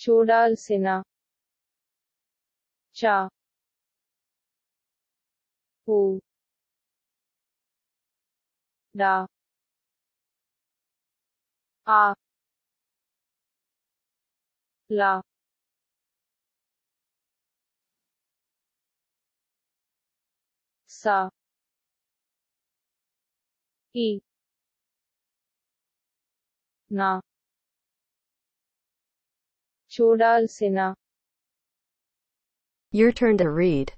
चोडाल सेना। चा। हो डा। आ। ला। सा। ई। ना। Chodal Sinha. Your turn to read.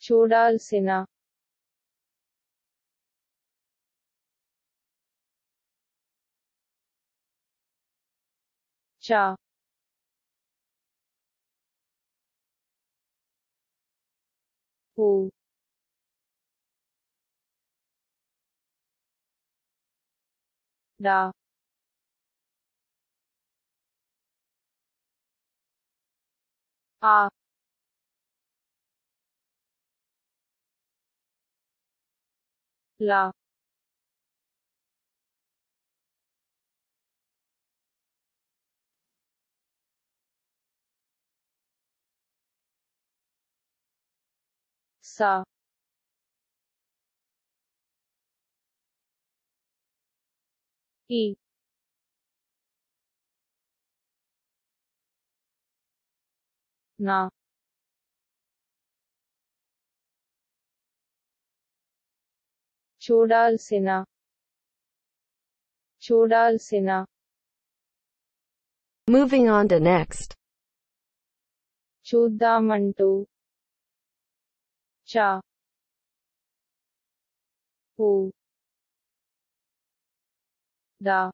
Chodal Sinha. 呼，哒，啊，啦。सा ई ना चोडाल सेना चोडाल सेना Moving on to next. Chuddamantu cha u da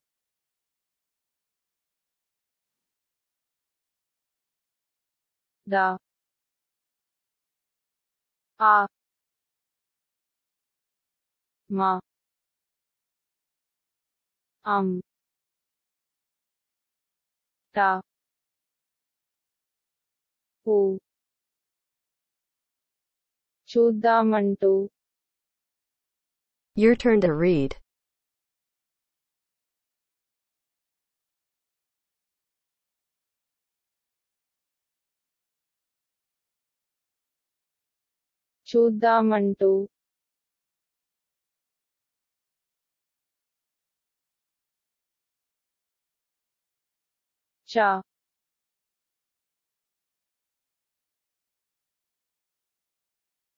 da a ma ang ta u చూద్దామంటూ Your turn to read. చూద్దామంటూ చ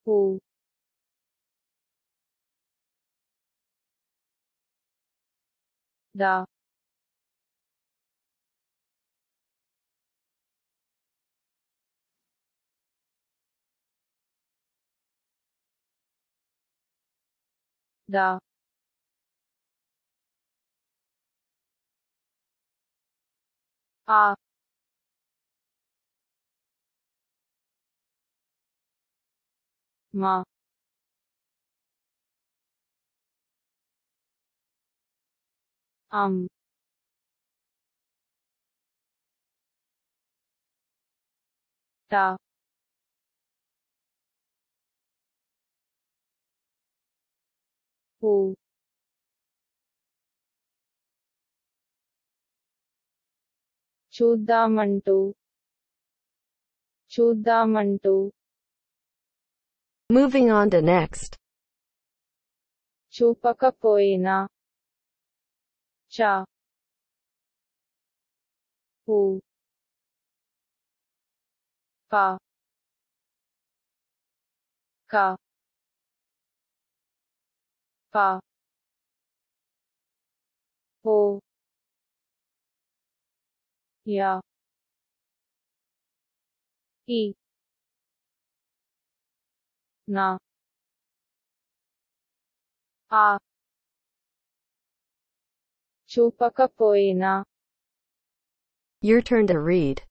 हो दा दा आ మా అం టా ఊ చూద్దామంటూ చూద్దామంటూ Moving on to next. చూపకపోయినా చ ఊ ప క ప ఓ యా ఈ na a. Chupakapoena. Your turn to read.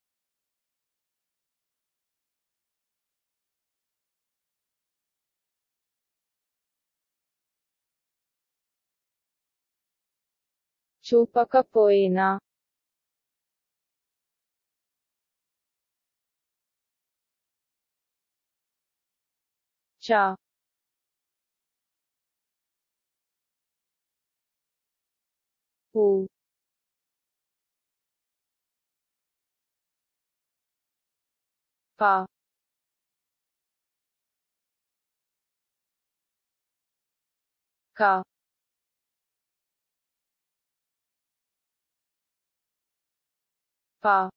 Chupakapoena. 七、五、八、八、八。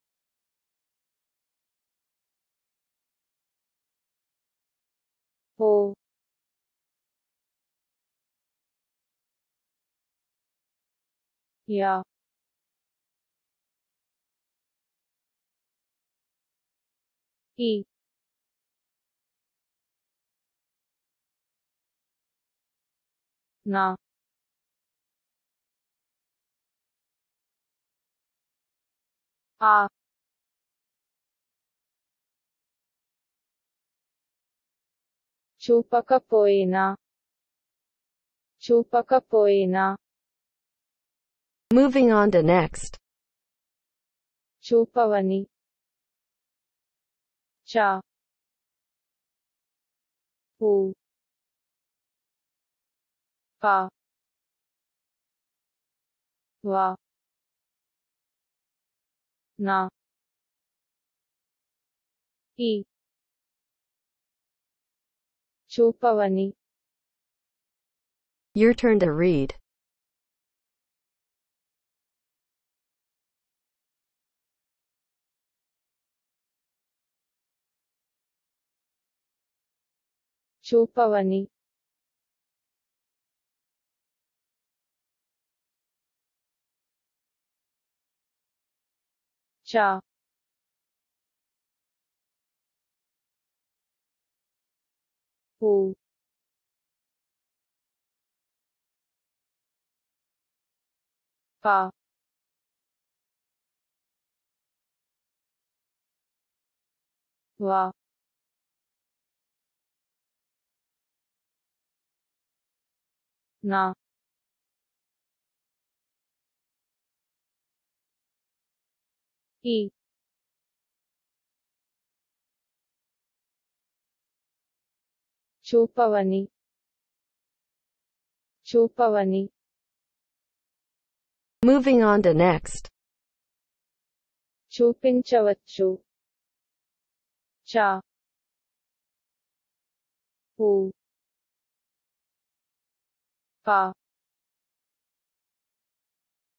who yeah E. no ah చూపకపోయినా చూపకపోయినా Moving on to next. చూపవని చ పు ప వ నా ఈ Chopavani. Your turn to read. Chopavani. Cha. 五、八、六、七、一。చూపవని చూపవని Moving on to next. చూపించవచ్చు చ పు ప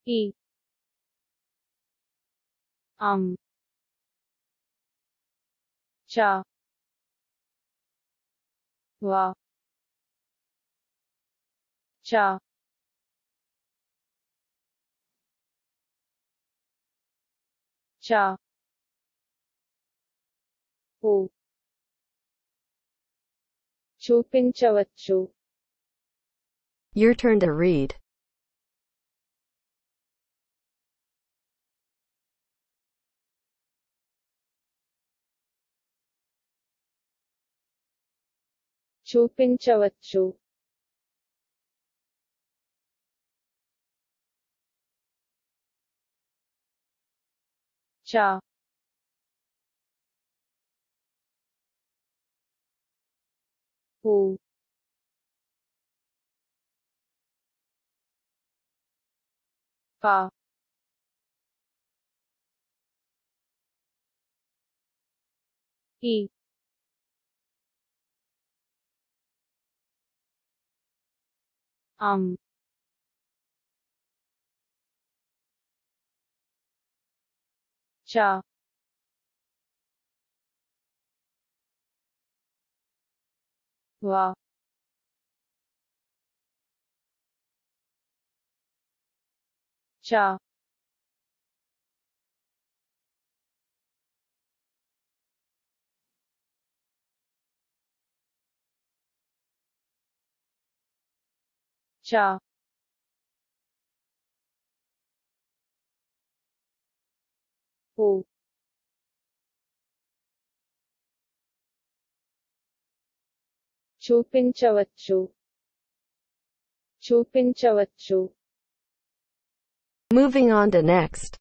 ఈ అం చ వ చ చ పు చూపించవచ్చు Your turn to read. చూపించవచ్చు చ పు ప ఈ चा च चा చ పు చూపించవచ్చు చూపించవచ్చు Moving on to next.